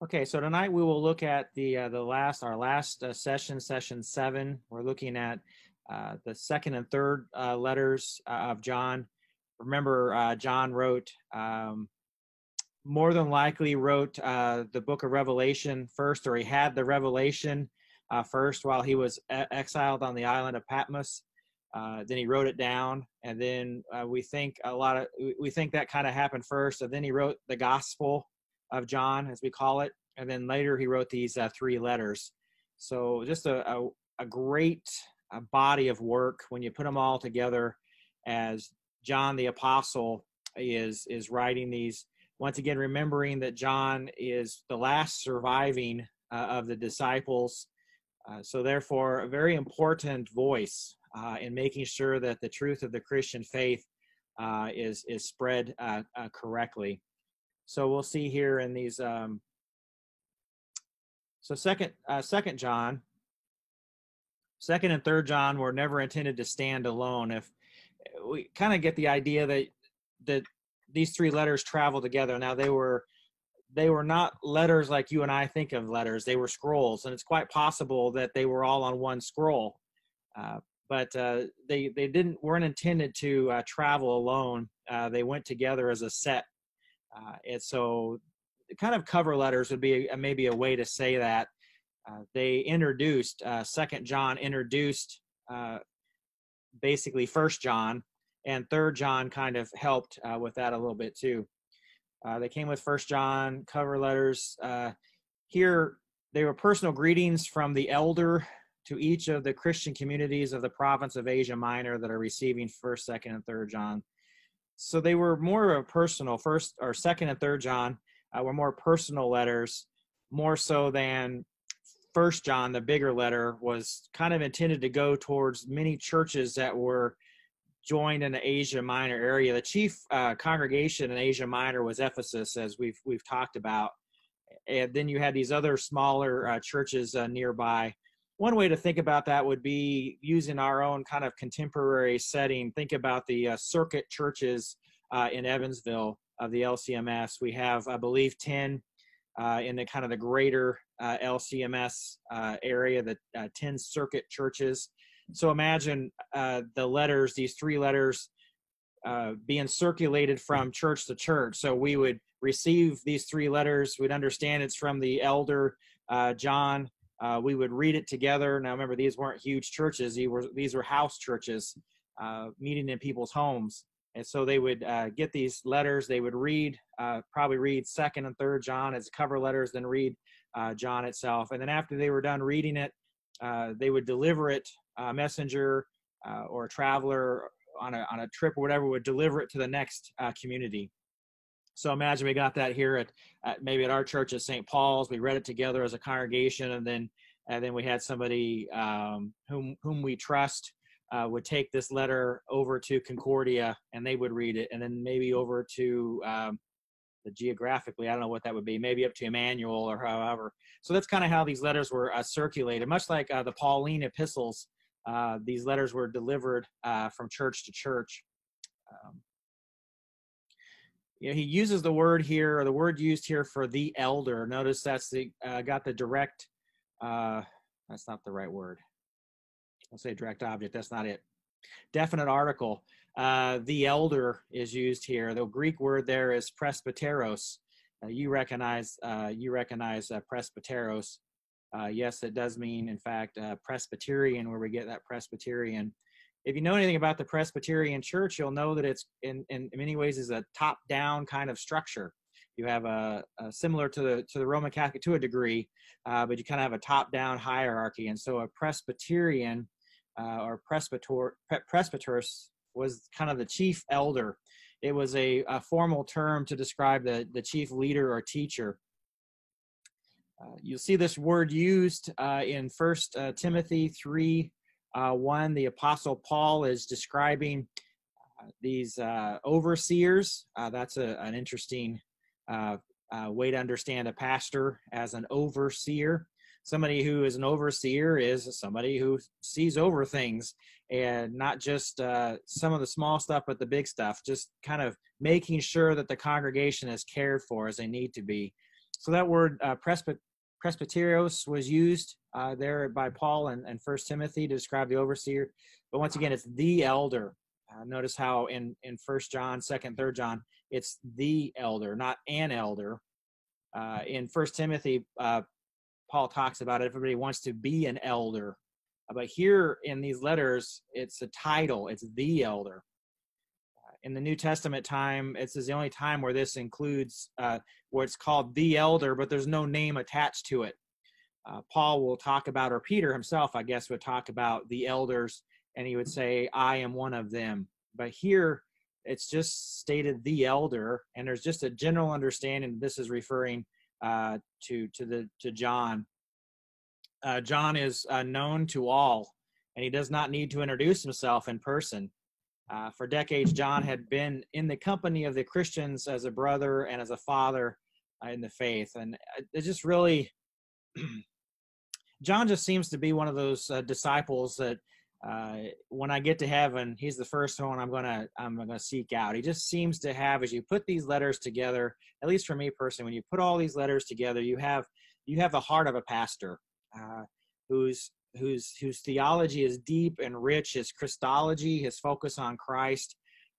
Okay, so tonight we will look at the uh, the last our last uh, session, session seven. We're looking at uh, the second and third uh, letters uh, of John. Remember, uh, John wrote um, more than likely wrote the book of Revelation first, or he had the revelation first while he was exiled on the island of Patmos. then he wrote it down, and then we think a lot of we think that kind of happened first, and then he wrote the gospel of John, as we call it. And then later he wrote these uh, three letters. So just a, a, a great uh, body of work when you put them all together as John the Apostle is, is writing these. Once again, remembering that John is the last surviving uh, of the disciples. Uh, so therefore, a very important voice uh, in making sure that the truth of the Christian faith is, is spread correctly. So we'll see here in these. Um, so second, uh, second John, second and third John were never intended to stand alone. If we kind of get the idea that that these three letters travel together. Now they were they were not letters like you and I think of letters. They were scrolls, and it's quite possible that they were all on one scroll. Uh, but uh, they they didn't weren't intended to uh, travel alone. Uh, they went together as a set uh, and so, kind of cover letters would be a, maybe a way to say that. Uh, they introduced uh, Second John introduced uh, basically First John, and Third John kind of helped uh, with that a little bit too. They came with First John cover letters. here, they were personal greetings from the elder to each of the Christian communities of the province of Asia Minor that are receiving First, Second, and Third John so they were more of a personal first or second and third john uh, were more personal letters more so than first john the bigger letter was kind of intended to go towards many churches that were joined in the asia minor area. The chief uh, congregation in asia minor was ephesus as we've we've talked about. And then you had these other smaller uh, churches uh, nearby one way to think about that would be using our own kind of contemporary setting. Think about the uh, circuit churches uh, in Evansville of the LCMS. We have, I believe, 10 uh, in the kind of the greater uh, LCMS uh, area, the uh, 10 circuit churches. So imagine the letters, these three letters, being circulated from church to church. So we would receive these three letters. We'd understand it's from the elder John uh, we would read it together. Now, remember, these weren't huge churches; these were these were house churches, uh, meeting in people's homes. And so they would uh, get these letters. They would read, uh, probably read Second and Third John as cover letters, then read uh, John itself. And then after they were done reading it, uh, they would deliver it. A messenger or a traveler on a on a trip or whatever would deliver it to the next community. So imagine we got that here at, at, maybe at our church at St. Paul's. We read it together as a congregation, and then and then we had somebody um, whom whom we trust uh, would take this letter over to Concordia, and they would read it, and then maybe over to um, the geographically, I don't know what that would be, maybe up to Emmanuel or however. So that's kind of how these letters were uh, circulated, much like uh, the Pauline epistles. Uh, these letters were delivered uh, from church to church. Um, you know, he uses the word here, or the word used here for the elder. Notice that's the uh, got the direct. Uh, that's not the right word. I'll say direct object. That's not it. Definite article. Uh, the elder is used here. The Greek word there is presbyteros. Uh, you recognize uh, you recognize uh, presbyteros. Uh, yes, it does mean, in fact, uh, Presbyterian, where we get that Presbyterian if you know anything about the Presbyterian Church, you'll know that it's in, in many ways is a top-down kind of structure. You have a, a similar to the to the Roman Catholic to a degree, uh, but you kind of have a top-down hierarchy. And so a Presbyterian uh, or presbyter presbyterus was kind of the chief elder. It was a, a formal term to describe the the chief leader or teacher. Uh, you'll see this word used uh, in First uh, Timothy three uh, one, the Apostle Paul is describing uh, these uh, overseers. Uh, that's a, an interesting way to understand a pastor as an overseer. Somebody who is an overseer is somebody who sees over things and not just some of the small stuff, but the big stuff, just kind of making sure that the congregation is cared for as they need to be. So that word uh, presby- presbyterios was used uh, there by Paul and, and First Timothy to describe the overseer. But once again, it's the elder. Uh, notice how in in First John, Second, Third John, it's the elder, not an elder. Uh, in First Timothy, uh, Paul talks about it. Everybody wants to be an elder, but here in these letters, it's a title. It's the elder. In the New Testament time, it's the only time where this includes uh, where it's called the elder, but there's no name attached to it. Uh, Paul will talk about, or Peter himself, I guess, would talk about the elders and he would say, I am one of them. But here it's just stated the elder, and there's just a general understanding this is referring uh, to to the to John. Uh, John is uh, known to all, and he does not need to introduce himself in person. Uh, for decades, John had been in the company of the Christians as a brother and as a father uh, in the faith, and uh, it just really, John just seems to be one of those disciples that uh, when I get to heaven, he's the first one I'm gonna I'm gonna seek out. He just seems to have, as you put these letters together, at least for me personally, when you put all these letters together, you have you have the heart of a pastor, uh, whose whose theology is deep and rich, his Christology, his focus on Christ.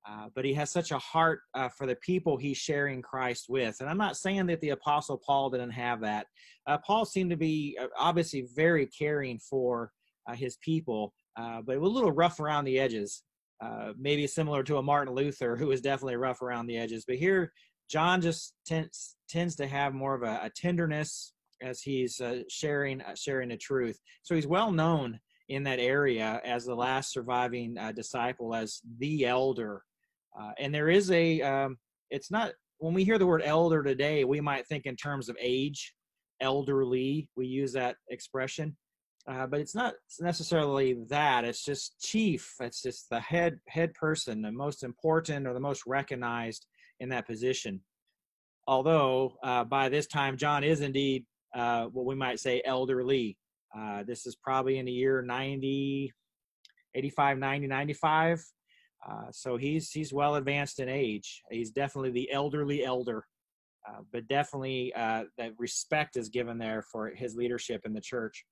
Uh, but he has such a heart uh, for the people he's sharing Christ with. And I'm not saying that the Apostle Paul didn't have that. Uh, Paul seemed to be uh, obviously very caring for his people, uh, but a little rough around the edges. Uh, maybe similar to a Martin Luther, who was definitely rough around the edges. But here, John just tends tends to have more of a, a tenderness as he's uh, sharing uh, sharing the truth. So he's well known in that area as the last surviving uh, disciple, as the elder. and there is a um, it's not when we hear the word elder today, we might think in terms of age, elderly. We use that expression uh, but it's not necessarily that. It's just chief. It's just the head head person, the most important or the most recognized in that position. Although uh, by this time, John is indeed uh, what we might say elderly. Uh, this is probably in the year 90, 85, 90, 95. Uh, so he's he's well advanced in age. He's definitely the elderly elder. Uh, but definitely that respect is given there for his leadership in the church.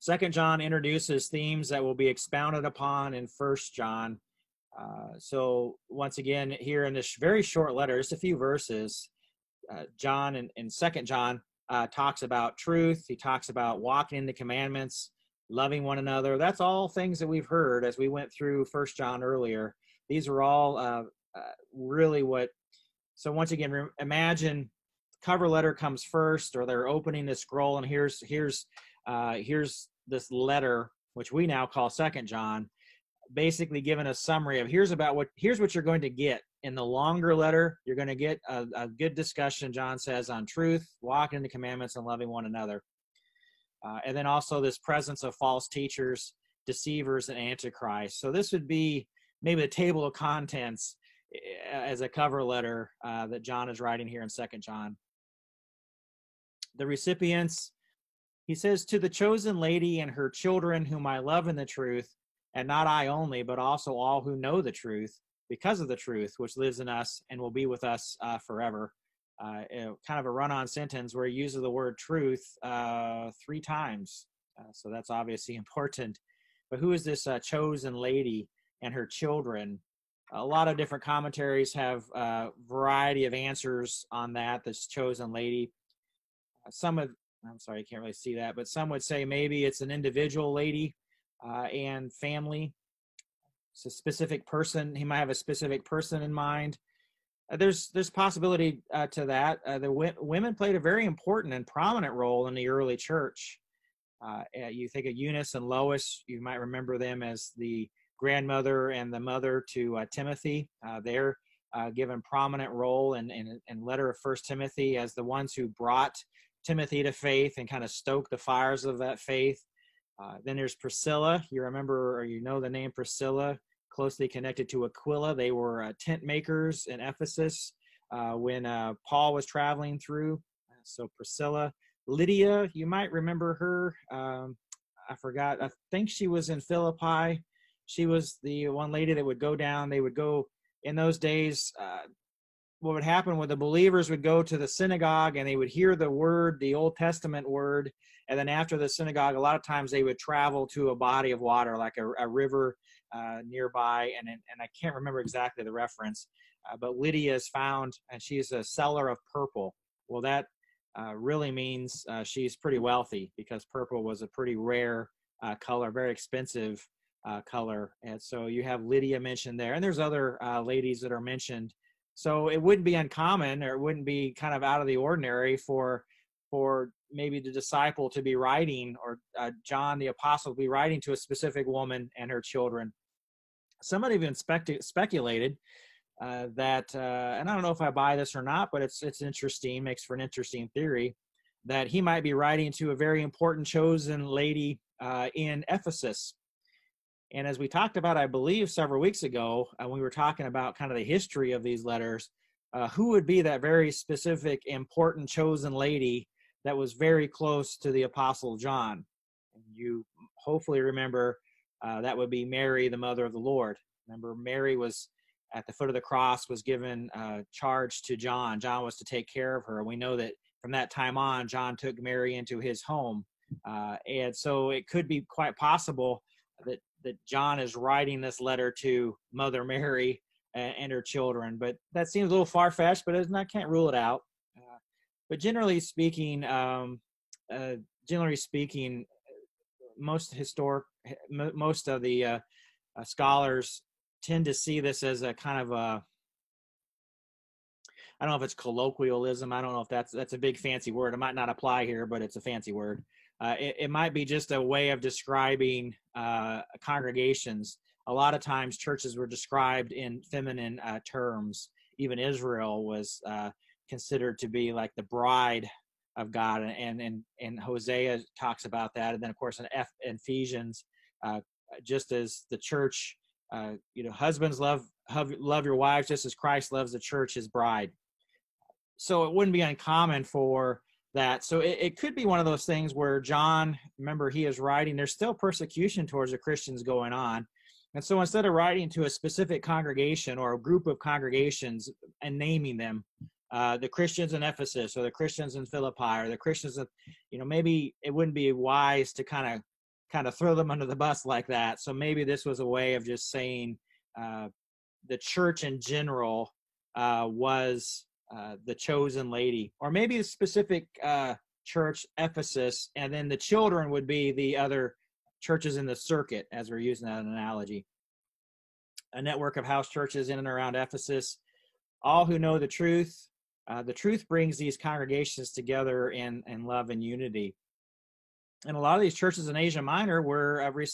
Second John introduces themes that will be expounded upon in First John. Uh, so once again, here in this very short letter, just a few verses, uh, John and, Second John uh, talks about truth. He talks about walking in the commandments, loving one another. That's all things that we've heard as we went through First John earlier. These are all uh, uh, really what. So once again, re- imagine cover letter comes first, or they're opening the scroll, and here's here's uh, here's this letter, which we now call Second John, basically giving a summary of here's about what here's what you're going to get in the longer letter. You're going to get a, a good discussion, John says, on truth, walking in the commandments, and loving one another. Uh, and then also this presence of false teachers, deceivers, and antichrist. So this would be maybe the table of contents eh, as a cover letter uh, that John is writing here in Second John. The recipients he says, To the chosen lady and her children, whom I love in the truth, and not I only, but also all who know the truth, because of the truth which lives in us and will be with us uh, forever. Uh, kind of a run on sentence where he uses the word truth uh, three times. Uh, so that's obviously important. But who is this uh, chosen lady and her children? A lot of different commentaries have a uh, variety of answers on that, this chosen lady. Some of I'm sorry, I can't really see that, but some would say maybe it's an individual lady and family. It's a specific person. He might have a specific person in mind. Uh, there's there's possibility uh, to that. Uh, the w- women played a very important and prominent role in the early church. Uh, you think of Eunice and Lois. You might remember them as the grandmother and the mother to uh, Timothy. they're given prominent role in, in, in letter of First Timothy as the ones who brought Timothy to faith and kind of stoked the fires of that faith. Uh, then there's Priscilla. You remember or you know the name Priscilla, closely connected to Aquila. They were uh, tent makers in Ephesus uh, when uh, Paul was traveling through. So Priscilla. Lydia, you might remember her. Um, I forgot. I think she was in Philippi. She was the one lady that would go down. They would go in those days. What would happen when the believers would go to the synagogue and they would hear the word, the Old Testament word, and then after the synagogue, a lot of times they would travel to a body of water, like a, a river uh, nearby, and and I can't remember exactly the reference, uh, but Lydia is found, and she's a seller of purple. Well, that uh, really means uh, she's pretty wealthy because purple was a pretty rare uh, color, very expensive uh, color. And so you have Lydia mentioned there, and there's other ladies that are mentioned. So it wouldn't be uncommon, or it wouldn't be kind of out of the ordinary for for maybe the disciple to be writing, or uh, John the apostle to be writing to a specific woman and her children. Somebody even spec- speculated uh, that, uh, and I don't know if I buy this or not, but it's it's interesting, makes for an interesting theory that he might be writing to a very important chosen lady uh, in Ephesus. And as we talked about, I believe several weeks ago, uh, when we were talking about kind of the history of these letters, uh, who would be that very specific, important chosen lady that was very close to the Apostle John? You hopefully remember uh, that would be Mary, the mother of the Lord. Remember, Mary was at the foot of the cross, was given uh, charge to John. John was to take care of her. We know that from that time on, John took Mary into his home. Uh, and so it could be quite possible that, that John is writing this letter to Mother Mary and, and her children. But that seems a little far fetched, but I can't rule it out. Uh, but generally speaking, um, uh, generally speaking, most historic, most of the uh, uh, scholars tend to see this as a kind of a I don't know if it's colloquialism. I don't know if that's that's a big fancy word. It might not apply here, but it's a fancy word. Uh, it, it, might be just a way of describing uh, congregations. A lot of times, churches were described in feminine uh, terms. Even Israel was uh, considered to be like the bride of God, and and and Hosea talks about that. And then, of course, in F, Ephesians, uh, just as the church, you know, husbands love love your wives just as Christ loves the church, his bride so it wouldn't be uncommon for that. So it, it, could be one of those things where John, remember, he is writing, there's still persecution towards the Christians going on. And so instead of writing to a specific congregation or a group of congregations and naming them, uh, the Christians in Ephesus or the Christians in Philippi or the Christians, in, you know, maybe it wouldn't be wise to kind of kind of throw them under the bus like that. So maybe this was a way of just saying uh, the church in general uh, was uh, the chosen lady, or maybe a specific uh, church, Ephesus, and then the children would be the other churches in the circuit, as we're using that analogy. A network of house churches in and around Ephesus, all who know the truth. Uh, the truth brings these congregations together in, in love and unity. And a lot of these churches in Asia Minor were uh,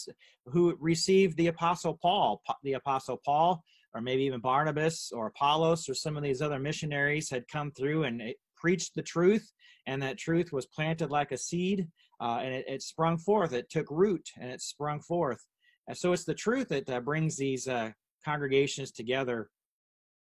who received the Apostle Paul. The Apostle Paul or maybe even Barnabas or Apollos or some of these other missionaries had come through and preached the truth, and that truth was planted like a seed, uh, and it, it, sprung forth. It took root and it sprung forth. And so it's the truth that brings these uh, congregations together.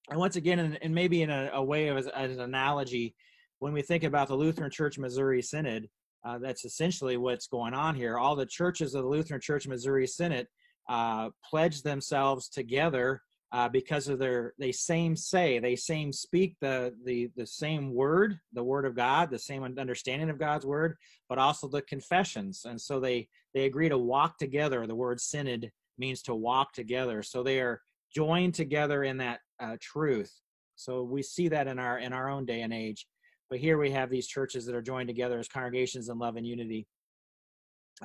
And once again, and, and maybe in a, a way of as, as, an analogy, when we think about the Lutheran Church Missouri Synod, uh, that's essentially what's going on here. All the churches of the Lutheran Church Missouri Synod uh, pledged themselves together uh, because of their they same say they same speak the the the same word the word of god the same understanding of god's word but also the confessions. And so they they agree to walk together. The word synod means to walk together. So they are joined together in that uh, truth. So we see that in our in our own day and age. But here we have these churches that are joined together as congregations in love and unity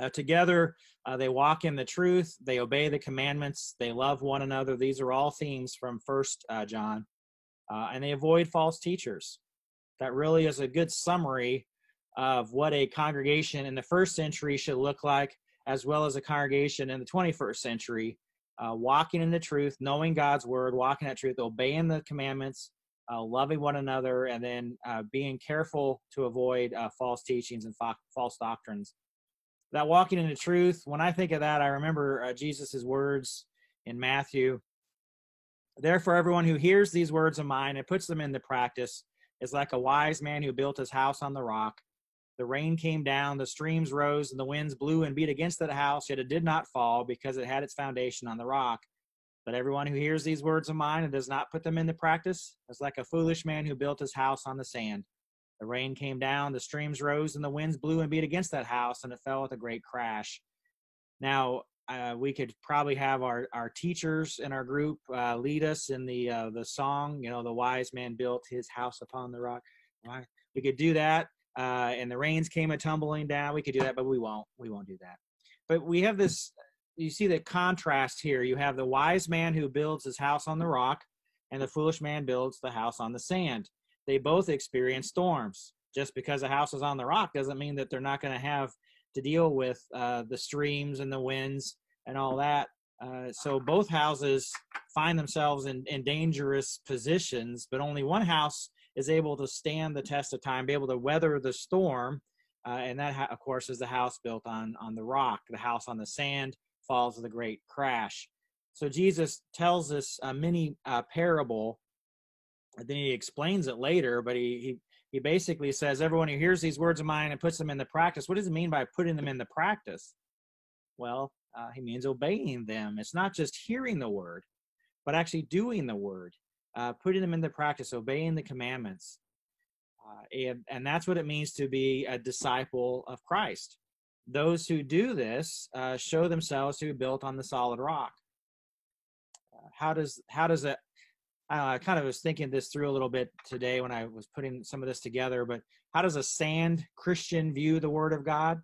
uh, together, uh, they walk in the truth, they obey the commandments, they love one another. These are all themes from First uh, John, uh, and they avoid false teachers. That really is a good summary of what a congregation in the first century should look like, as well as a congregation in the 21st century. Uh, walking in the truth, knowing God's word, walking that truth, obeying the commandments, uh, loving one another, and then being careful to avoid false teachings and fo- false doctrines that walking in the truth when i think of that i remember uh, jesus' words in matthew therefore everyone who hears these words of mine and puts them into practice is like a wise man who built his house on the rock the rain came down the streams rose and the winds blew and beat against that house yet it did not fall because it had its foundation on the rock But everyone who hears these words of mine and does not put them into practice is like a foolish man who built his house on the sand. The rain came down, the streams rose, and the winds blew and beat against that house, and it fell with a great crash. Now, uh, we could probably have our, our teachers in our group uh, lead us in the uh, the song. You know, the wise man built his house upon the rock. We could do that, uh, and the rains came a tumbling down. We could do that, but we won't. We won't do that. But we have this you see the contrast here. You have the wise man who builds his house on the rock, and the foolish man builds the house on the sand. They both experience storms. Just because a house is on the rock doesn't mean that they're not going to have to deal with uh, the streams and the winds and all that. Uh, so both houses find themselves in, in dangerous positions, but only one house is able to stand the test of time, be able to weather the storm. Uh, and that, of course, is the house built on on the rock. The house on the sand falls with a great crash. So Jesus tells us a mini uh, parable, and then he explains it later. But he, he he basically says, everyone who hears these words of mine and puts them into practice. What does it mean by putting them into practice? Well, uh, he means obeying them. It's not just hearing the word, but actually doing the word, uh, putting them into practice, obeying the commandments. Uh, and, and that's what it means to be a disciple of Christ those who do this uh, show themselves to be built on the solid rock. Uh, how does how does it? I kind of was thinking this through a little bit today when I was putting some of this together. But how does a sand Christian view the Word of God?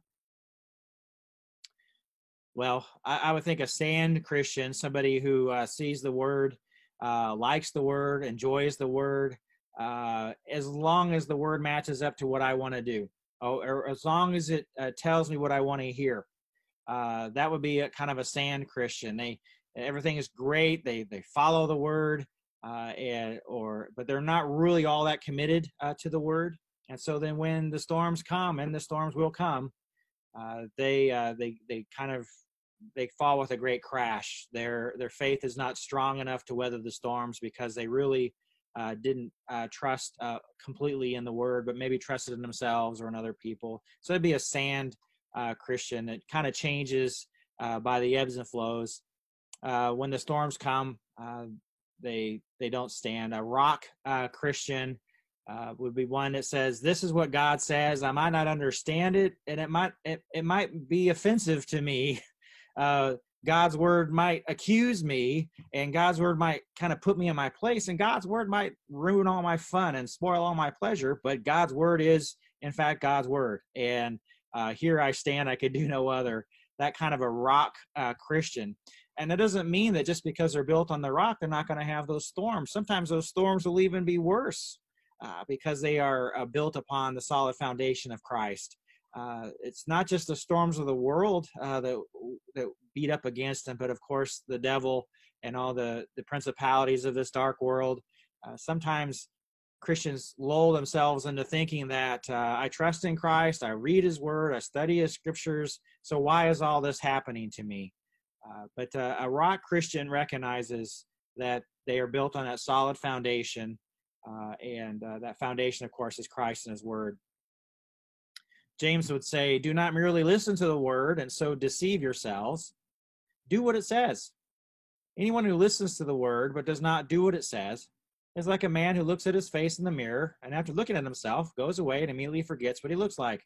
Well, I, I would think a sand Christian, somebody who uh, sees the Word, uh, likes the Word, enjoys the Word, uh, as long as the Word matches up to what I want to do oh, or as long as it uh, tells me what I want to hear. Uh, that would be a kind of a sand Christian. They everything is great. They they follow the word, uh, and or but they're not really all that committed uh, to the word. And so then when the storms come, and the storms will come, uh, they uh, they they kind of they fall with a great crash. Their their faith is not strong enough to weather the storms because they really uh, didn't uh, trust uh, completely in the word, but maybe trusted in themselves or in other people. So it'd be a sand uh, Christian. that kind of changes uh, by the ebbs and flows. When the storms come, they they don't stand. A rock Christian would be one that says, "This is what God says. I might not understand it, and it might it, it might be offensive to me." God's word might accuse me and God's word might kind of put me in my place and God's word might ruin all my fun and spoil all my pleasure, but God's word is in fact God's word. And uh, here I stand, I could do no other. That kind of a rock uh, Christian. And that doesn't mean that just because they're built on the rock, they're not going to have those storms. Sometimes those storms will even be worse uh, because they are uh, built upon the solid foundation of Christ uh, it's not just the storms of the world uh, that that beat up against them, but of course the devil and all the the principalities of this dark world. Uh, sometimes Christians lull themselves into thinking that uh, I trust in Christ, I read His Word, I study His Scriptures. So why is all this happening to me? Uh, but uh, a rock Christian recognizes that they are built on that solid foundation, and that foundation, of course, is Christ and His Word. James would say, Do not merely listen to the word and so deceive yourselves. Do what it says. Anyone who listens to the word but does not do what it says is like a man who looks at his face in the mirror and after looking at himself goes away and immediately forgets what he looks like.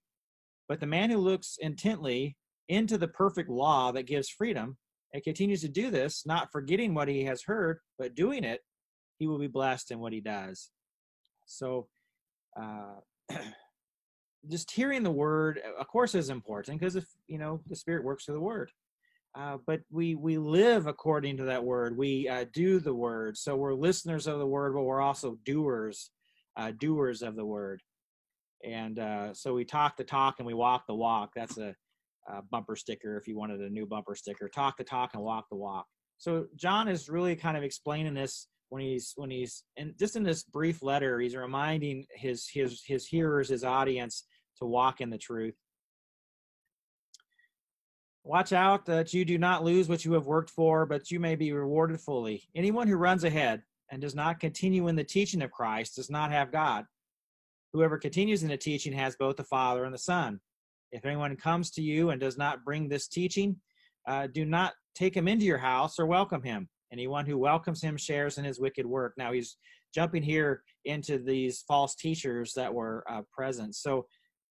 But the man who looks intently into the perfect law that gives freedom and continues to do this, not forgetting what he has heard, but doing it, he will be blessed in what he does. So, uh, just hearing the word, of course, is important because if you know the Spirit works through the word. Uh, but we we live according to that word. We uh, do the word, so we're listeners of the word, but we're also doers, uh, doers of the word. And uh, so we talk the talk and we walk the walk. That's a, a, bumper sticker if you wanted a new bumper sticker. Talk the talk and walk the walk. So John is really kind of explaining this when he's when he's and just in this brief letter, he's reminding his his his hearers, his audience, to walk in the truth. Watch out that you do not lose what you have worked for, but you may be rewarded fully. Anyone who runs ahead and does not continue in the teaching of Christ does not have God. Whoever continues in the teaching has both the Father and the Son. If anyone comes to you and does not bring this teaching, uh, do not take him into your house or welcome him. Anyone who welcomes him shares in his wicked work. Now he's jumping here into these false teachers that were uh, present. So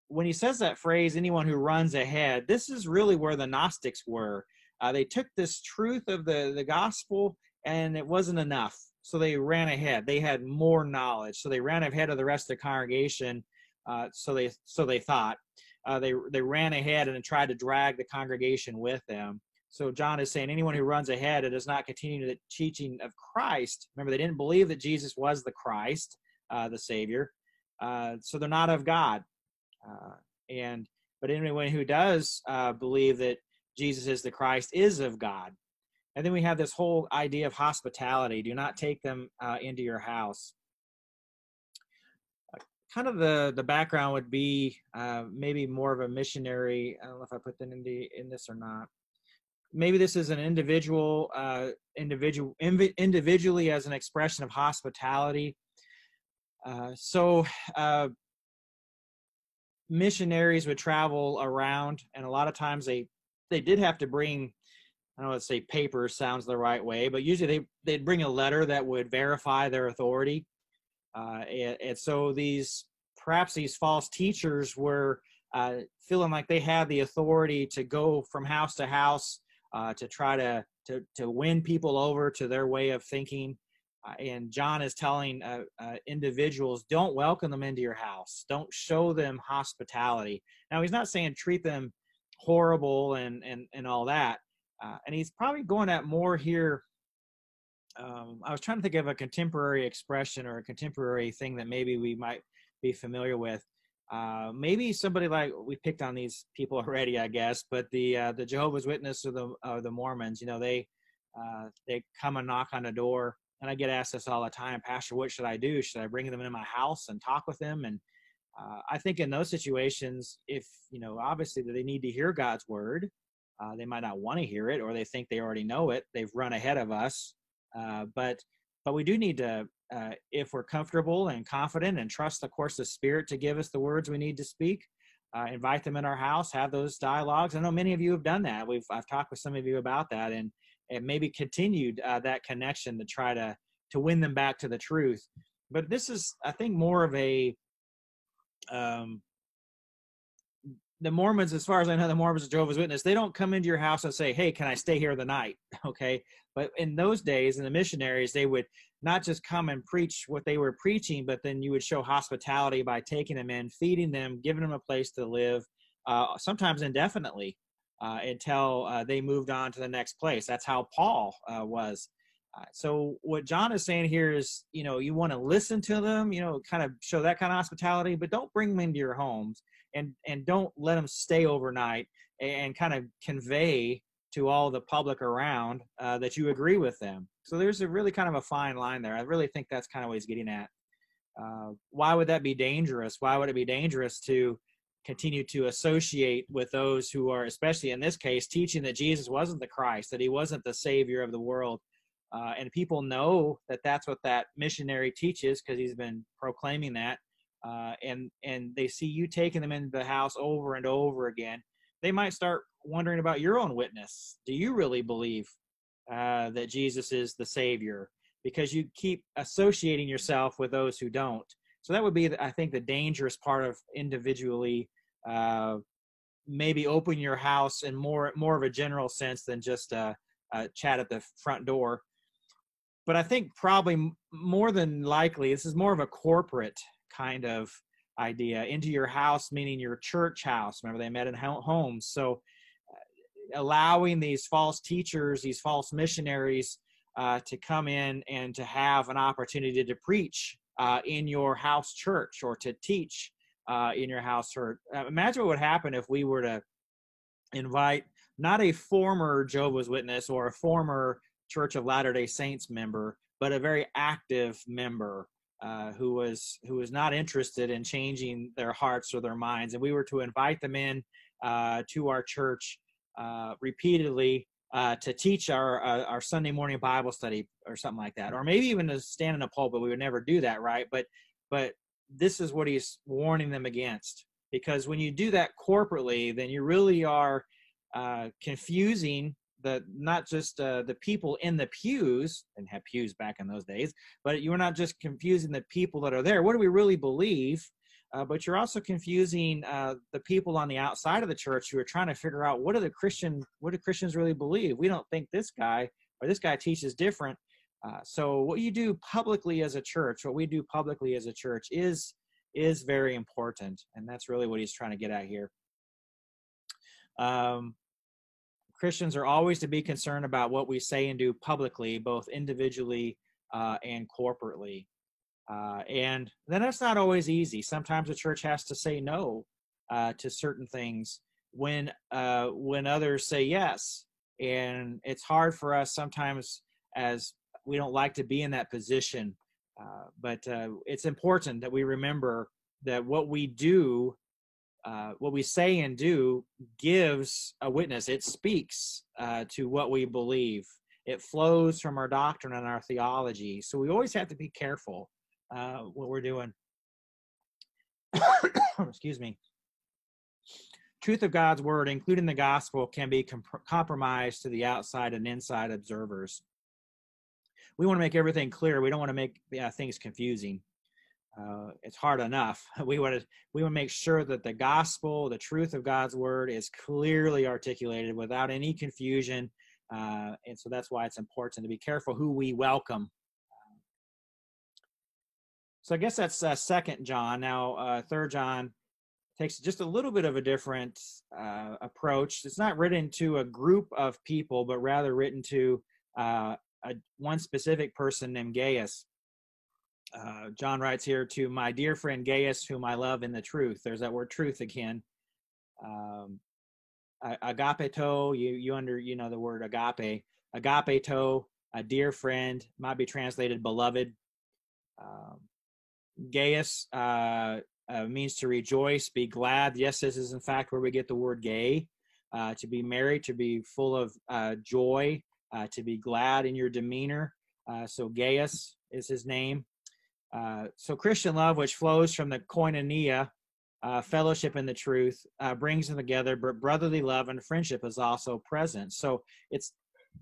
when he says that phrase, anyone who runs ahead, this is really where the Gnostics were. Uh, they took this truth of the, the gospel and it wasn't enough. So they ran ahead. They had more knowledge. So they ran ahead of the rest of the congregation. Uh, so they so they thought uh, they they ran ahead and tried to drag the congregation with them. So John is saying anyone who runs ahead and does not continue the teaching of Christ. Remember, they didn't believe that Jesus was the Christ, uh, the Savior. Uh, so they're not of God. Uh, and but anyone who does uh, believe that Jesus is the Christ is of God. And then we have this whole idea of hospitality. Do not take them uh, into your house. Kind of the the background would be uh, maybe more of a missionary. I don't know if I put that in the in this or not. Maybe this is an individual, uh, individual, inv- individually as an expression of hospitality. Uh, so uh, missionaries would travel around, and a lot of times they they did have to bring. I don't want to say paper sounds the right way, but usually they they'd bring a letter that would verify their authority, uh, and, and, so these perhaps these false teachers were uh, feeling like they had the authority to go from house to house uh, to try to, to to win people over to their way of thinking. Uh, and John is telling uh, individuals, don't welcome them into your house. Don't show them hospitality. Now, he's not saying treat them horrible and and and all that. And he's probably going at more here. Um, I was trying to think of a contemporary expression or a contemporary thing that maybe we might be familiar with. Uh, maybe somebody like we picked on these people already, I guess, but the uh, the Jehovah's Witness or the or the Mormons, you know, they they come and knock on the door and I get asked this all the time, Pastor, what should I do? Should I bring them into my house and talk with them? And uh, I think in those situations, if you know, obviously they need to hear God's word, uh, they might not want to hear it, or they think they already know it. They've run ahead of us, uh, but but we do need to, uh, if we're comfortable and confident and trust, the course, of Spirit to give us the words we need to speak. Uh, invite them in our house, have those dialogues. I know many of you have done that. We've I've talked with some of you about that, and and maybe continued uh, that connection to try to to win them back to the truth. But this is, I think, more of a um, the Mormons, as far as I know, the Mormons, Jehovah's Witness, they don't come into your house and say, "Hey, can I stay here the night?" Okay, but in those days, in the missionaries, they would not just come and preach what they were preaching, but then you would show hospitality by taking them in, feeding them, giving them a place to live, uh, sometimes indefinitely uh, until uh, they moved on to the next place. That's how Paul uh, was. Uh, so what John is saying here is, you know, you want to listen to them, you know, kind of show that kind of hospitality, but don't bring them into your homes and and don't let them stay overnight and kind of convey to all the public around uh, that you agree with them. So there's a really kind of a fine line there. I really think that's kind of what he's getting at. Uh, why would that be dangerous? Why would it be dangerous to continue to associate with those who are, especially in this case, teaching that Jesus wasn't the Christ, that he wasn't the Savior of the world. Uh, and people know that that's what that missionary teaches because he's been proclaiming that. Uh, and and they see you taking them into the house over and over again. They might start wondering about your own witness. Do you really believe uh, that Jesus is the Savior? Because you keep associating yourself with those who don't. So that would be, I think, the dangerous part of individually uh, maybe open your house in more more of a general sense than just a, a chat at the front door. But I think probably more than likely, this is more of a corporate kind of idea into your house, meaning your church house. Remember, they met in homes. So uh, allowing these false teachers, these false missionaries, uh, to come in and to have an opportunity to preach uh, in your house church or to teach uh, in your house church. Uh, imagine what would happen if we were to invite not a former Jehovah's Witness or a former Church of Latter Day Saints member, but a very active member uh, who was who was not interested in changing their hearts or their minds, and we were to invite them in uh, to our church uh, repeatedly uh, to teach our uh, our Sunday morning Bible study or something like that, or maybe even to stand in a pulpit. We would never do that, right? But but this is what he's warning them against, because when you do that corporately, then you really are uh, confusing the not just uh, the people in the pews and have pews back in those days, but you're not just confusing the people that are there. What do we really believe? Uh, but you're also confusing uh, the people on the outside of the church who are trying to figure out what do the Christian, what do Christians really believe? We don't think this guy or this guy teaches different. Uh, so what you do publicly as a church, what we do publicly as a church, is is very important, and that's really what he's trying to get at here. Um, Christians are always to be concerned about what we say and do publicly, both individually uh, and corporately. Uh, and then that's not always easy. Sometimes the church has to say no uh, to certain things when uh, when others say yes, and it's hard for us sometimes as we don't like to be in that position. Uh, but uh, it's important that we remember that what we do uh, what we say and do gives a witness. It speaks uh, to what we believe. It flows from our doctrine and our theology. So we always have to be careful uh, what we're doing. Excuse me. Truth of God's word, including the gospel, can be comp- compromised to the outside and inside observers. We want to make everything clear. We don't want to make things confusing uh, it's hard enough. We want to we want to make sure that the gospel, the truth of God's word, is clearly articulated without any confusion, uh, and so that's why it's important to be careful who we welcome. So I guess that's uh, Second John. Now uh, Third John takes just a little bit of a different uh, approach. It's not written to a group of people, but rather written to uh, a, one specific person named Gaius. Uh, John writes here to my dear friend Gaius, whom I love in the truth. There's that word truth again. Um, agapeto, you you under you know the word agape. Agapeto, a dear friend, might be translated beloved. Um, Gaius uh, uh, means to rejoice, be glad. Yes, this is in fact where we get the word gay. Uh, to be merry, to be full of uh, joy, uh, to be glad in your demeanor. Uh, so Gaius is his name. Uh, so Christian love, which flows from the koinonia, uh, fellowship in the truth, uh, brings them together. But brotherly love and friendship is also present. So it's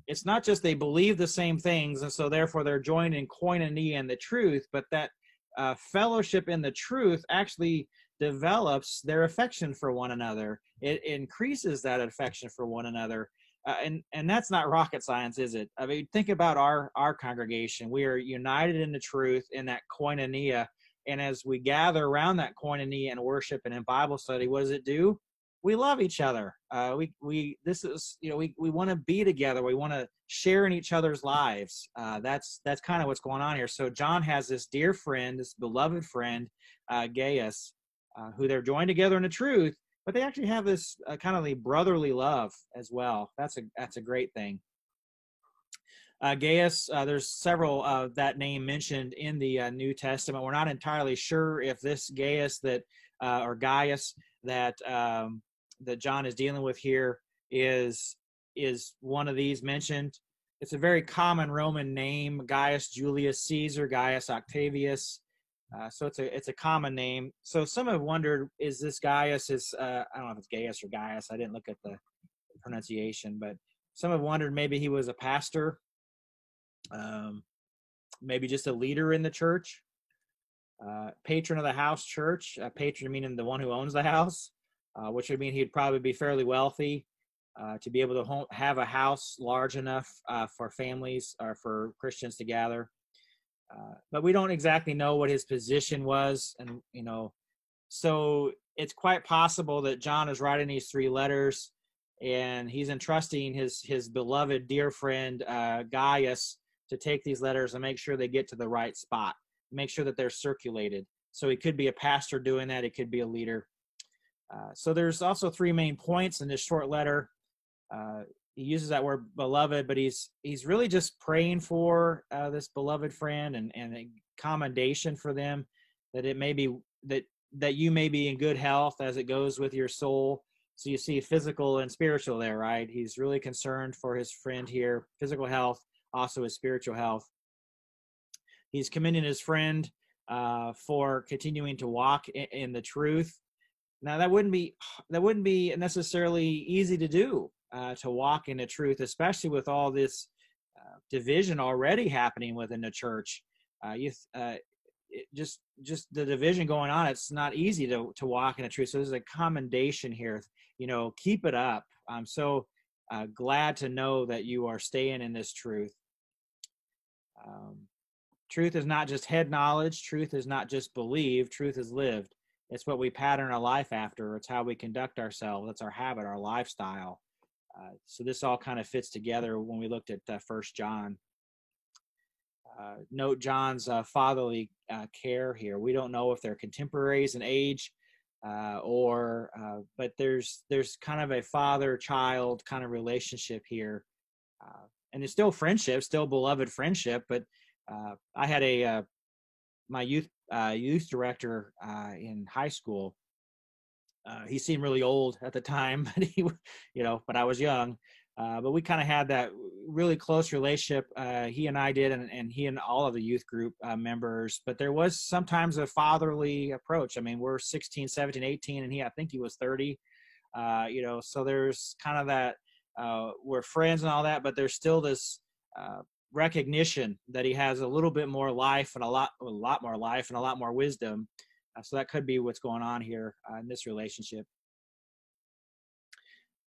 it's not just they believe the same things, and so therefore they're joined in koinonia and the truth, but that uh, fellowship in the truth actually develops their affection for one another. It increases that affection for one another uh, and and that's not rocket science is it? I mean think about our our congregation. We are united in the truth in that koinonia and as we gather around that koinonia and worship and in bible study what does it do? We love each other. Uh, we we this is you know we, we want to be together. We want to share in each other's lives. Uh, that's that's kind of what's going on here. So john has this dear friend this beloved friend uh, gaius uh, who they're joined together in the truth but they actually have this uh, kind of the brotherly love as well. That's a that's a great thing. Uh, Gaius, uh, there's several of that name mentioned in the uh, New Testament. We're not entirely sure if this Gaius that uh, or Gaius that um, that John is dealing with here is is one of these mentioned. It's a very common Roman name: Gaius Julius Caesar, Gaius Octavius. Uh, so it's a it's a common name. So some have wondered, is this Gaius? Is uh, I don't know if it's Gaius or Gaius. I didn't look at the pronunciation, but some have wondered maybe he was a pastor, um, maybe just a leader in the church, uh, patron of the house church. patron meaning the one who owns the house, uh, which would mean he'd probably be fairly wealthy. Uh, to be able to have a house large enough uh, for families or for Christians to gather. Uh, but we don't exactly know what his position was, and you know, so it's quite possible that John is writing these three letters, and he's entrusting his his beloved dear friend uh, Gaius to take these letters and make sure they get to the right spot, make sure that they're circulated. So he could be a pastor doing that; it could be a leader. Uh, so there's also three main points in this short letter. Uh, he uses that word beloved, but he's he's really just praying for uh, this beloved friend and and commendation for them that it may be that that you may be in good health as it goes with your soul. So you see physical and spiritual there, right? He's really concerned for his friend here, physical health, also his spiritual health. He's commending his friend uh, for continuing to walk in, in the truth. Now that wouldn't be that wouldn't be necessarily easy to do uh, to walk in the truth, especially with all this uh, division already happening within the church. Uh, you, uh, just just the division going on. It's not easy to to walk in the truth. So there's a commendation here. You know, keep it up. I'm so uh, glad to know that you are staying in this truth. Um, truth is not just head knowledge. Truth is not just believed. Truth is lived. It's what we pattern our life after. It's how we conduct ourselves. It's our habit, our lifestyle. Uh, so this all kind of fits together when we looked at uh, First John. Uh, note John's uh, fatherly uh, care here. We don't know if they're contemporaries in age, uh, or but there's there's kind of a father-child kind of relationship here, and it's still friendship, still beloved friendship. But I had a my youth youth director in high school uh, he seemed really old at the time, but he, you know, but I was young. Uh, but we kind of had that really close relationship. Uh, he and I did, and, and, he and all of the youth group uh, members. But there was sometimes a fatherly approach. I mean, we're 16, 17, 18, and he, I think he was 30. Uh, you know, so there's kind of that uh, we're friends and all that, but there's still this recognition that he has a little bit more life and a lot, a lot more life and a lot more wisdom so that could be what's going on here uh, in this relationship.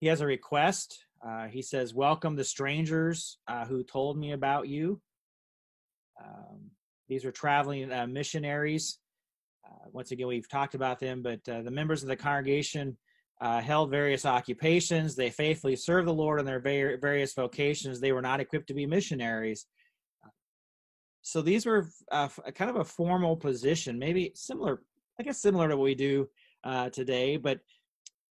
He has a request. Uh, he says, Welcome the strangers uh, who told me about you. Um, these are traveling uh, missionaries. Uh, once again, we've talked about them, but the members of the congregation held various occupations. They faithfully served the Lord in their various vocations. They were not equipped to be missionaries so these were uh, kind of a formal position, maybe similar I guess similar to what we do uh, today. But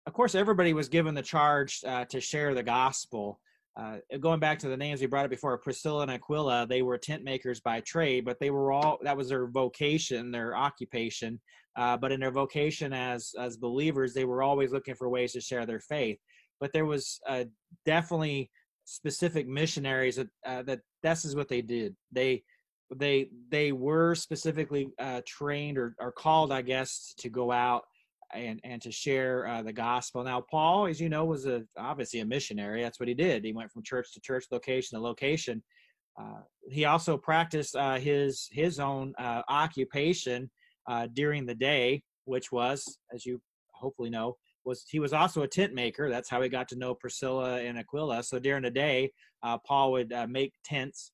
of course, everybody was given the charge uh, to share the gospel. Uh, going back to the names we brought up before, Priscilla and Aquila, they were tent makers by trade, but they were all that was their vocation, their occupation. Uh, but in their vocation as as believers, they were always looking for ways to share their faith. But there was uh, definitely specific missionaries that uh, that this is what they did. They they they were specifically uh, trained or, or called, I guess, to go out and and to share uh, the gospel. Now, Paul, as you know, was a obviously a missionary. That's what he did. He went from church to church, location to location. Uh, he also practiced uh, his his own uh, occupation uh, during the day, which was, as you hopefully know, was he was also a tent maker. That's how he got to know Priscilla and Aquila. So during the day, Paul would make tents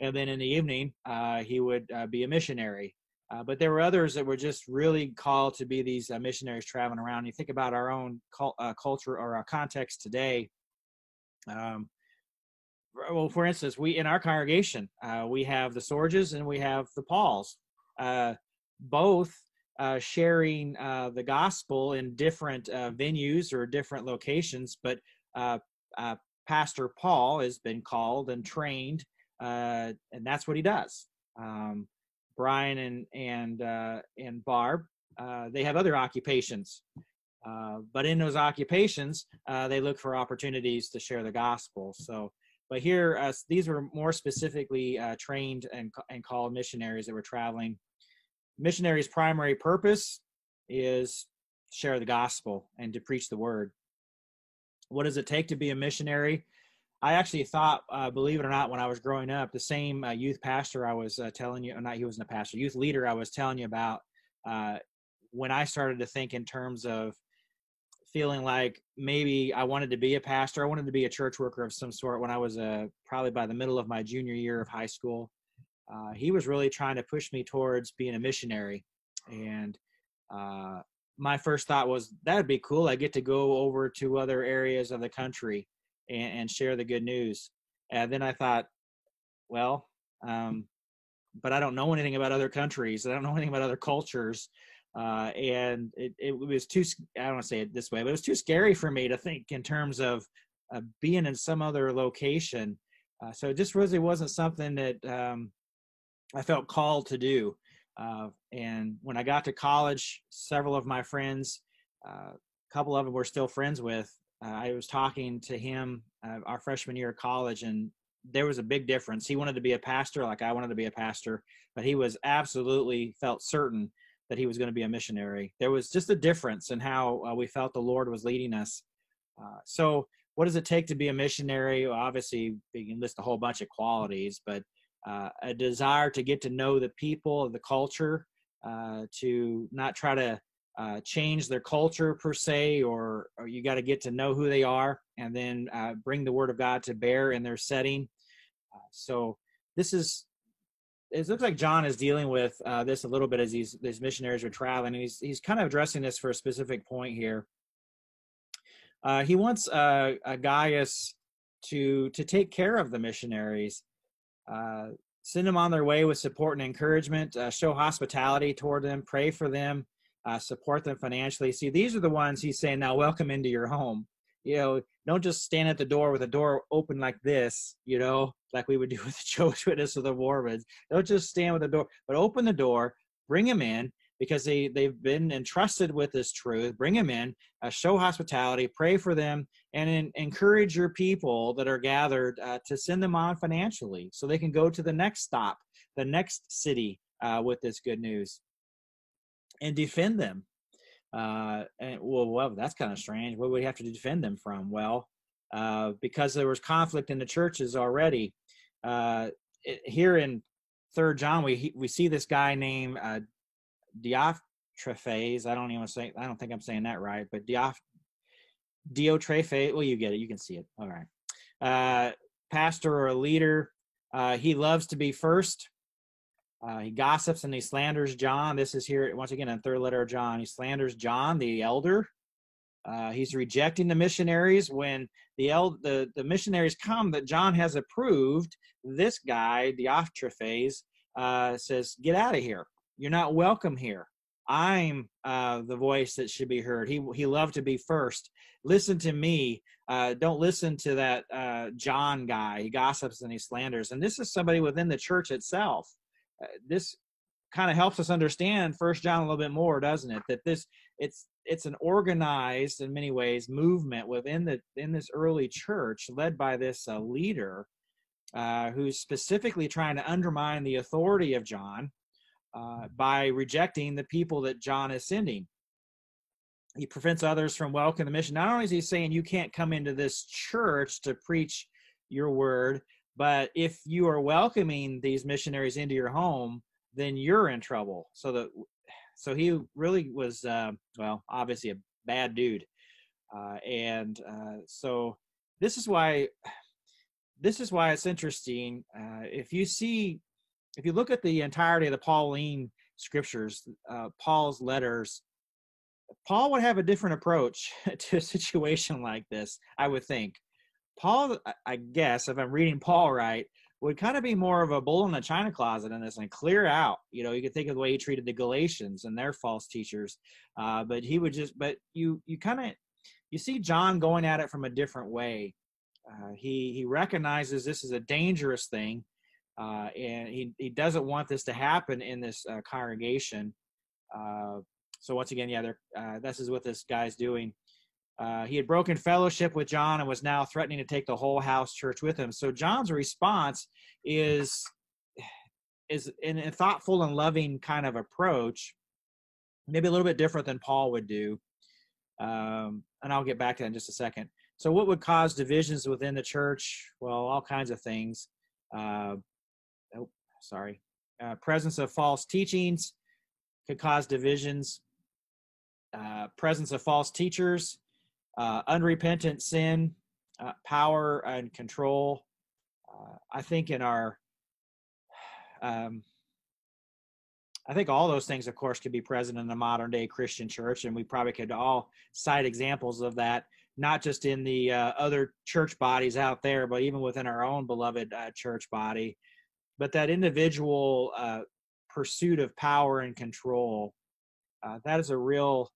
and then in the evening uh, he would uh, be a missionary. Uh, but there were others that were just really called to be these uh, missionaries traveling around. You think about our own cult, uh, culture or our context today. Um, well, for instance, we in our congregation uh, we have the Sorges and we have the Pauls, both sharing the gospel in different venues or different locations. But Pastor Paul has been called and trained uh, and that's what he does. Um, Brian and and uh, and Barb, uh, they have other occupations, uh, but in those occupations, uh, they look for opportunities to share the gospel. So, but here, uh, these were more specifically trained and and called missionaries that were traveling. Missionaries' primary purpose is share the gospel and to preach the word. What does it take to be a missionary? I actually thought, uh, believe it or not, when I was growing up, the same uh, youth pastor I was uh, telling you, not he wasn't a pastor, youth leader I was telling you about, uh, when I started to think in terms of feeling like maybe I wanted to be a pastor, I wanted to be a church worker of some sort when I was uh, probably by the middle of my junior year of high school. Uh, he was really trying to push me towards being a missionary. And my first thought was, that would be cool. I get to go over to other areas of the country and, and share the good news. And then I thought, well, um, but I don't know anything about other countries. I don't know anything about other cultures. Uh, and it, it was too, I don't want to say it this way, but it was too scary for me to think in terms of uh, being in some other location. Uh, so it just really wasn't something that um, I felt called to do. Uh, and when I got to college, several of my friends, uh, a couple of them we're still friends with, uh, I was talking to him uh, our freshman year of college, and there was a big difference. He wanted to be a pastor, like I wanted to be a pastor, but he was absolutely felt certain that he was going to be a missionary. There was just a difference in how uh, we felt the Lord was leading us. Uh, so what does it take to be a missionary? Well, obviously, you can list a whole bunch of qualities, but uh, a desire to get to know the people, the culture, uh, to not try to uh, change their culture per se, or, or you got to get to know who they are and then uh, bring the word of God to bear in their setting. Uh, so this is. It looks like John is dealing with uh, this a little bit as these these missionaries are traveling. He's he's kind of addressing this for a specific point here. Uh, he wants uh, Gaius to to take care of the missionaries, send them on their way with support and encouragement, show hospitality toward them, pray for them, uh, support them financially. See, these are the ones he's saying now welcome into your home. You know, don't just stand at the door with the door open like this. You know, like we would do with the Witness or the Mormons. Don't just stand with the door, but open the door, bring them in, because they they've been entrusted with this truth bring them in uh, show hospitality pray for them and in, encourage your people that are gathered uh, to send them on financially so they can go to the next stop the next city uh, with this good news and defend them uh, and well, well that's kind of strange what would we have to defend them from well uh, because there was conflict in the churches already uh, it, here in third john we we see this guy named Diotrephes. I don't even say. I don't think I'm saying that right, but Diof, Diotrephes. Well, you get it. You can see it. All right. Uh, pastor or a leader. Uh, he loves to be first. Uh, he gossips and he slanders John. This is here once again in third letter of John. He slanders John, the elder. Uh, he's rejecting the missionaries when the, el- the the missionaries come that John has approved. This guy, Diotrephes, uh, says, "Get out of here." You're not welcome here. I'm uh, the voice that should be heard. He he loved to be first. Listen to me. Uh, don't listen to that uh, John guy. He gossips and he slanders. And this is somebody within the church itself. Uh, this kind of helps us understand First John a little bit more, doesn't it? That this it's it's an organized in many ways movement within the in this early church led by this uh, leader uh, who's specifically trying to undermine the authority of John uh, by rejecting the people that John is sending. He prevents others from welcoming the mission. Not only is he saying you can't come into this church to preach your word, but if you are welcoming these missionaries into your home, then you're in trouble. So that so he really was uh, well, obviously a bad dude, uh, and uh, so this is why this is why it's interesting. Uh, if you see if you look at the entirety of the Pauline scriptures, uh, Paul's letters, Paul would have a different approach to a situation like this, I would think. Paul, I guess, if I'm reading Paul right, would kind of be more of a bull in the china closet in this and clear out. You know, you could think of the way he treated the Galatians and their false teachers, uh, but he would just. But you, you kind of, you see John going at it from a different way. Uh, he he recognizes this is a dangerous thing, uh, and he, he doesn't want this to happen in this uh, congregation. Uh, so once again, yeah, uh, this is what this guy's doing. Uh, he had broken fellowship with John and was now threatening to take the whole house church with him. So John's response is is in a thoughtful and loving kind of approach, maybe a little bit different than Paul would do. Um, and I'll get back to that in just a second. So, what would cause divisions within the church? Well, all kinds of things. Uh, oh, sorry, uh, presence of false teachings could cause divisions. Uh, presence of false teachers, uh, unrepentant sin, uh, power and control. Uh, I think in our, um, I think all those things, of course, could be present in the modern day Christian church, and we probably could all cite examples of that, not just in the uh, other church bodies out there, but even within our own beloved uh, church body but that individual uh, pursuit of power and control that is a real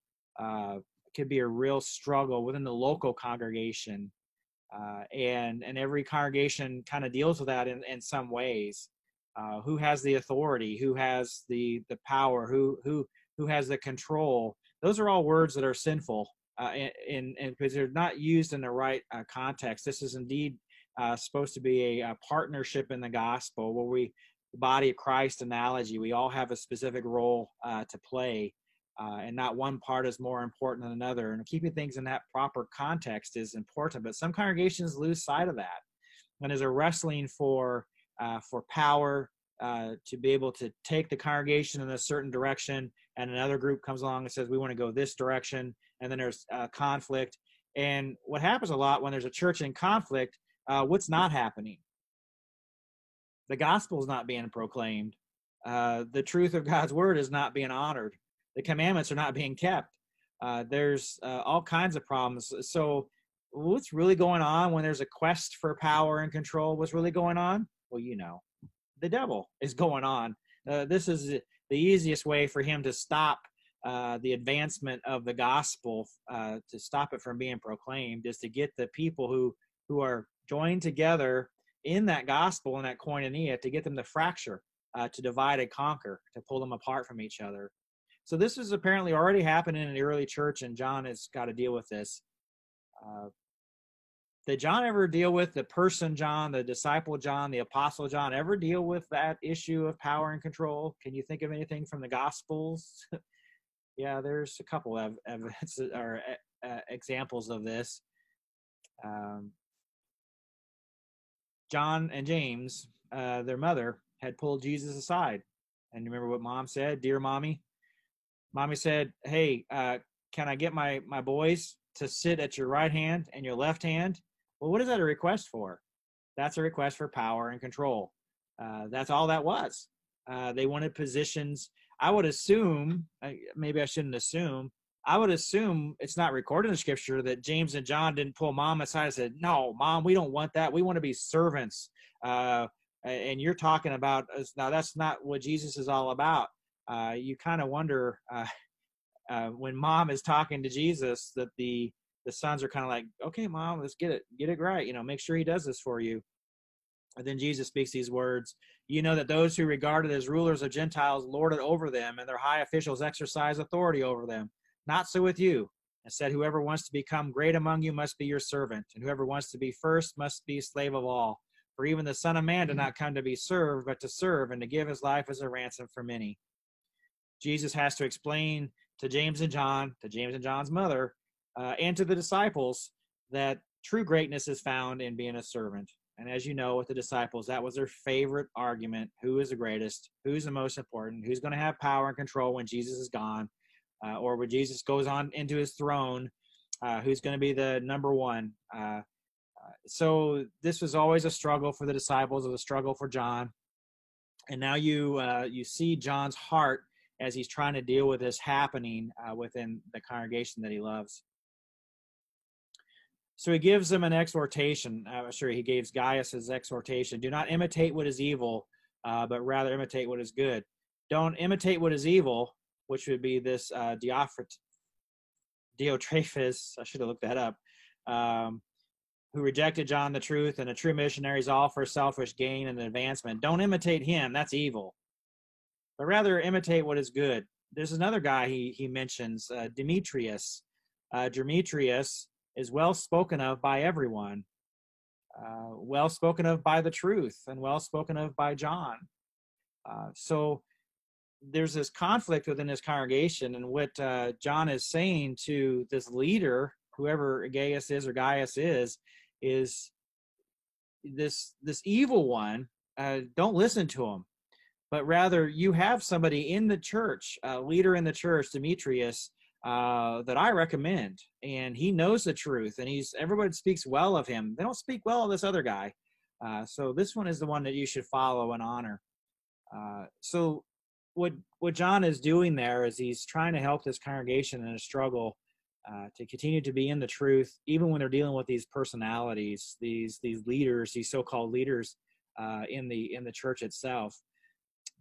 could be a real struggle within the local congregation uh, and and every congregation kind of deals with that in, in some ways. Uh, who has the authority? Who has the the power? Who who who has the control? Those are all words that are sinful uh, and because they're not used in the right uh, context. This is indeed uh, supposed to be a, a, partnership in the gospel where we, body of Christ analogy, we all have a specific role uh, to play. Uh, and not one part is more important than another. And keeping things in that proper context is important. But some congregations lose sight of that, and there's a wrestling for uh, for power uh, to be able to take the congregation in a certain direction, and another group comes along and says we want to go this direction, and then there's conflict. And what happens a lot when there's a church in conflict, uh, what's not happening? The gospel is not being proclaimed. Uh, the truth of God's word is not being honored the commandments are not being kept. Uh, there's uh, all kinds of problems. So, what's really going on when there's a quest for power and control? What's really going on? Well, you know, the devil is going on. Uh, this is the easiest way for him to stop uh, the advancement of the gospel, uh, to stop it from being proclaimed, is to get the people who who are joined together in that gospel and that koinonia to get them to fracture, uh, to divide and conquer, to pull them apart from each other. So this is apparently already happening in the early church, and John has got to deal with this. Uh, did John ever deal with the person John, the disciple John, the apostle John, ever deal with that issue of power and control? Can you think of anything from the Gospels? yeah, there's a couple of evidence or uh, examples of this. Um, John and James, uh, their mother, had pulled Jesus aside. And remember what mom said? Dear mommy, mommy said, "Hey, uh, can I get my my boys to sit at your right hand and your left hand?" Well, what is that a request for? That's a request for power and control. Uh, that's all that was. Uh, they wanted positions. I would assume, maybe I shouldn't assume. I would assume it's not recorded in Scripture that James and John didn't pull mom aside and said, "No, mom, we don't want that. We want to be servants." Uh, and you're talking about now. That's not what Jesus is all about uh, you kind of wonder uh, uh, when mom is talking to Jesus that the the sons are kind of like, okay, mom, let's get it, get it right. You know, make sure he does this for you. And then Jesus speaks these words You know that those who regarded as rulers of Gentiles lord it over them, and their high officials exercise authority over them. Not so with you. And said, Whoever wants to become great among you must be your servant, and whoever wants to be first must be slave of all. For even the Son of Man did mm-hmm. not come to be served, but to serve, and to give his life as a ransom for many. Jesus has to explain to James and John, to James and John's mother, uh, and to the disciples that true greatness is found in being a servant. And as you know, with the disciples, that was their favorite argument who is the greatest, who's the most important, who's going to have power and control when Jesus is gone, uh, or when Jesus goes on into his throne, uh, who's going to be the number one. Uh, uh, so this was always a struggle for the disciples, it was a struggle for John. And now you uh, you see John's heart as he's trying to deal with this happening uh, within the congregation that he loves. So he gives them an exhortation. I'm sure he gives Gaius his exhortation. Do not imitate what is evil, uh, but rather imitate what is good. Don't imitate what is evil, which would be this uh, Diotrephes. I should have looked that up. Um, who rejected John the truth and a true missionary is all for selfish gain and advancement. Don't imitate him. That's evil but rather imitate what is good. There's another guy he, he mentions, uh, Demetrius. Uh, Demetrius is well spoken of by everyone, uh, well spoken of by the truth, and well spoken of by John. Uh, so there's this conflict within this congregation, and what uh, John is saying to this leader, whoever Gaius is or Gaius is, is this this evil one. Uh, don't listen to him but rather you have somebody in the church, a leader in the church, Demetrius, uh, that I recommend, and he knows the truth, and he's everybody speaks well of him. They don't speak well of this other guy, uh, so this one is the one that you should follow and honor. Uh, so what what John is doing there is he's trying to help this congregation in a struggle uh, to continue to be in the truth, even when they're dealing with these personalities, these these leaders, these so-called leaders uh, in the in the church itself.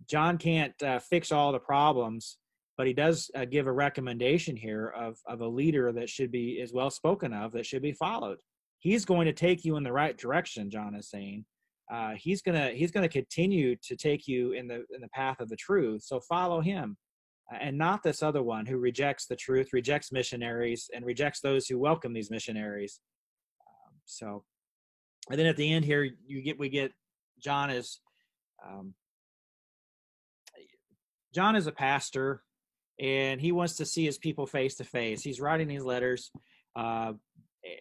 John can't uh, fix all the problems, but he does uh, give a recommendation here of, of a leader that should be is well spoken of that should be followed. He's going to take you in the right direction. John is saying uh, he's gonna he's gonna continue to take you in the in the path of the truth. So follow him, and not this other one who rejects the truth, rejects missionaries, and rejects those who welcome these missionaries. Um, so, and then at the end here, you get we get John is um, John is a pastor, and he wants to see his people face to face. He's writing these letters, uh,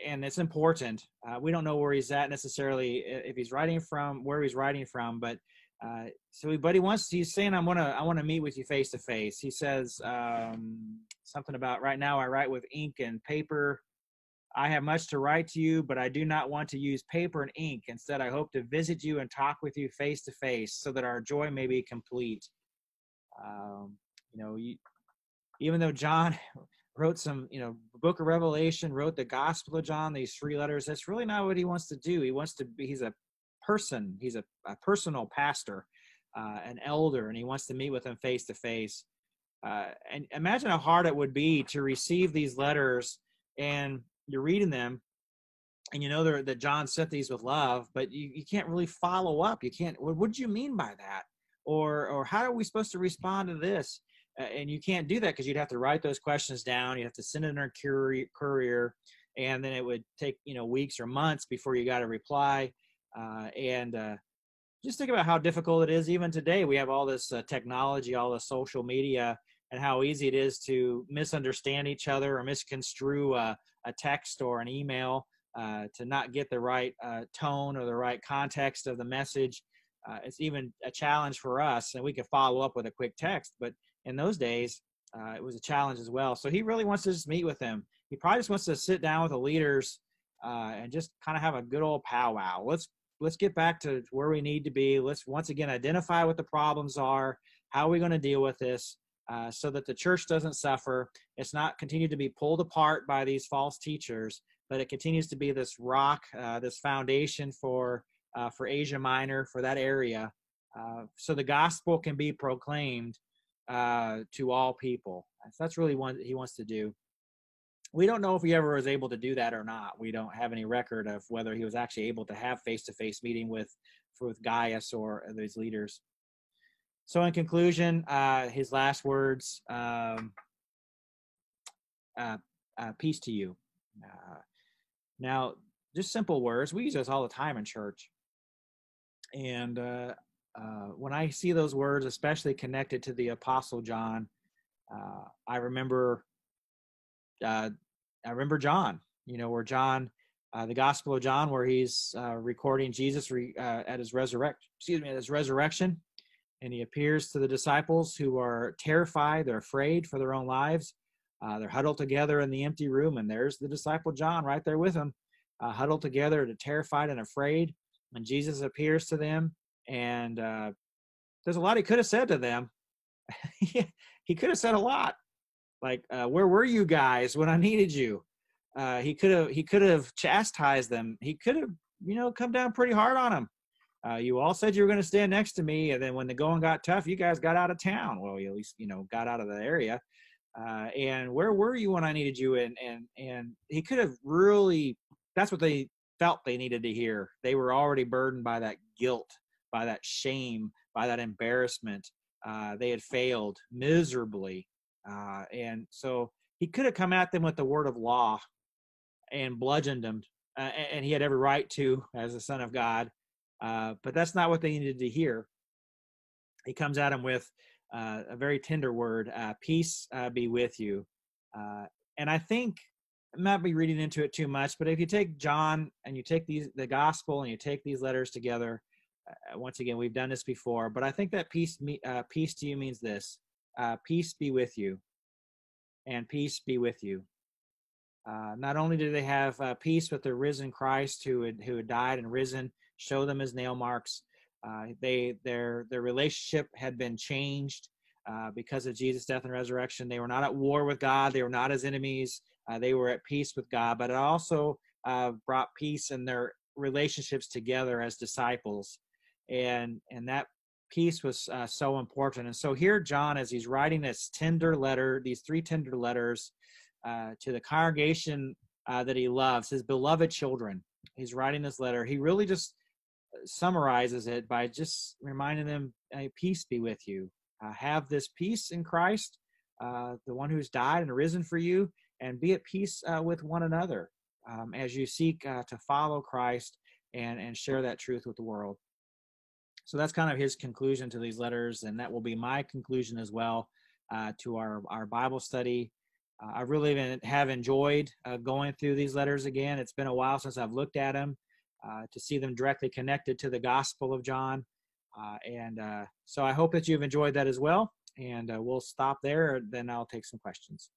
and it's important. Uh, we don't know where he's at necessarily, if he's writing from, where he's writing from, but uh, so, but he wants. He's saying, "I want to. I want to meet with you face to face." He says um, something about right now. I write with ink and paper. I have much to write to you, but I do not want to use paper and ink. Instead, I hope to visit you and talk with you face to face, so that our joy may be complete. Um, you know, you, even though John wrote some, you know, Book of Revelation, wrote the Gospel of John, these three letters. That's really not what he wants to do. He wants to be. He's a person. He's a, a personal pastor, uh, an elder, and he wants to meet with them face to face. And imagine how hard it would be to receive these letters and you're reading them and you know that John sent these with love, but you, you can't really follow up. You can't. What, what do you mean by that? Or or how are we supposed to respond to this? And you can't do that because you'd have to write those questions down. You have to send it in a courier, courier, and then it would take you know weeks or months before you got a reply. Uh, and uh, just think about how difficult it is even today. We have all this uh, technology, all the social media, and how easy it is to misunderstand each other or misconstrue a, a text or an email uh, to not get the right uh, tone or the right context of the message. Uh, it's even a challenge for us, and we can follow up with a quick text. But in those days, it was a challenge as well. So he really wants to just meet with them. He probably just wants to sit down with the leaders and just kind of have a good old powwow. Let's let's get back to where we need to be. Let's once again identify what the problems are. How are we going to deal with this uh, so that the church doesn't suffer? It's not continued to be pulled apart by these false teachers, but it continues to be this rock, uh, this foundation for uh, for Asia Minor, for that area, uh, so the gospel can be proclaimed uh, to all people. That's really what he wants to do we don't know if he ever was able to do that or not. We don't have any record of whether he was actually able to have face-to-face meeting with with Gaius or these leaders. So, in conclusion, uh, his last words: um, uh, uh, "Peace to you." Uh, now, just simple words. We use this all the time in church, and uh, uh, when I see those words, especially connected to the Apostle John, I remember uh, I remember John, you know, where John, uh, the Gospel of John, where he's uh, recording Jesus re, uh, at his resurrection, excuse me, at his resurrection, and he appears to the disciples who are terrified, they're afraid for their own lives. Uh, they're huddled together in the empty room, and there's the disciple John right there with uh, huddled together, terrified and afraid. And Jesus appears to them, and uh, there's a lot he could have said to them. he could have said a lot. Like uh, where were you guys when i needed you? Uh, he could have he could have chastised them. He could have you know come down pretty hard on them uh, you all said you were going to stand next to me and then when the going got tough you guys got out of town. Well you at least you know got out of the area. Uh, and where were you when i needed you? And and and he could have really that's what they felt they needed to hear they were already burdened by that guilt by that shame by that embarrassment uh, they had failed miserably uh, and so he could have come at them with the word of law and bludgeoned them. Uh, and he had every right to as the son of God. Uh, but that's not what they needed to hear. He comes at them with uh, a very tender word uh, peace be with you. and I think Might be reading into it too much, but if you take John and you take these the gospel and you take these letters together, once again, we've done this before, but I think that peace, me peace to you means this uh, peace be with you, and peace be with you. Uh, not only do they have uh, peace with the risen Christ who had, who had died and risen, show them his nail marks. Uh, they their their relationship had been changed uh, because of Jesus' death and resurrection. They were not at war with God. They were not his enemies. Uh, they were at peace with God. But it also brought peace in their relationships together as disciples, and and that peace was uh, so important. And so here, John, as he's writing this tender letter, these three tender letters uh, to the congregation uh, that he loves, his beloved children, he's writing this letter. He really just uh, summarizes it by just reminding them, hey, "Peace be with you uh, have this peace in Christ, uh, the one who's died and risen for you, and be at peace uh, with one another um, as you seek uh, to follow Christ and, and share that truth with the world. So that's kind of his conclusion to these letters, and that will be my conclusion as well uh, to our, our Bible study. Uh, I really been, have enjoyed going through these letters again. It's been a while since I've looked at them to see them directly connected to the Gospel of John. Uh, and uh, so I hope that you've enjoyed that as well. And uh, we'll stop there. Then I'll take some questions.